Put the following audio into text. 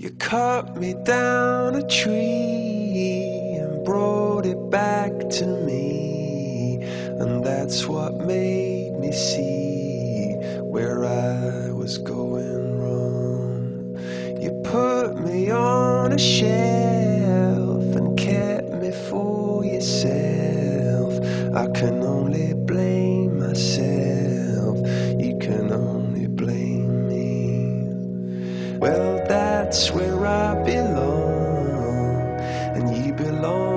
You cut me down a tree and brought it back to me, and that's what made me see where I was going wrong. You put me on a shelf and kept me for yourself. Well, that's where I belong, and you belong.